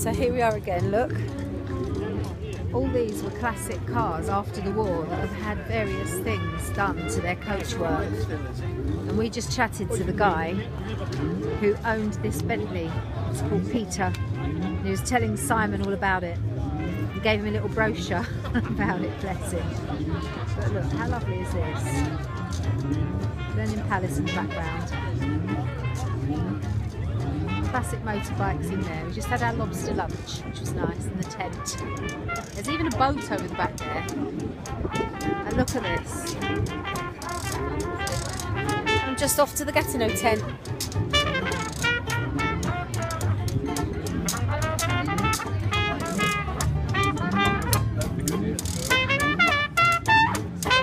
So here we are again, look. All these were classic cars after the war that have had various things done to their coachwork. And we just chatted to the guy who owned this Bentley. It's called Peter. And he was telling Simon all about it. He gave him a little brochure about it, bless him. But look, how lovely is this? Blenheim Palace in the background classic motorbikes in there. We just had our lobster lunch, which was nice, in the tent. There's even a boat over the back there. And look at this. I'm just off to the Gatineau tent.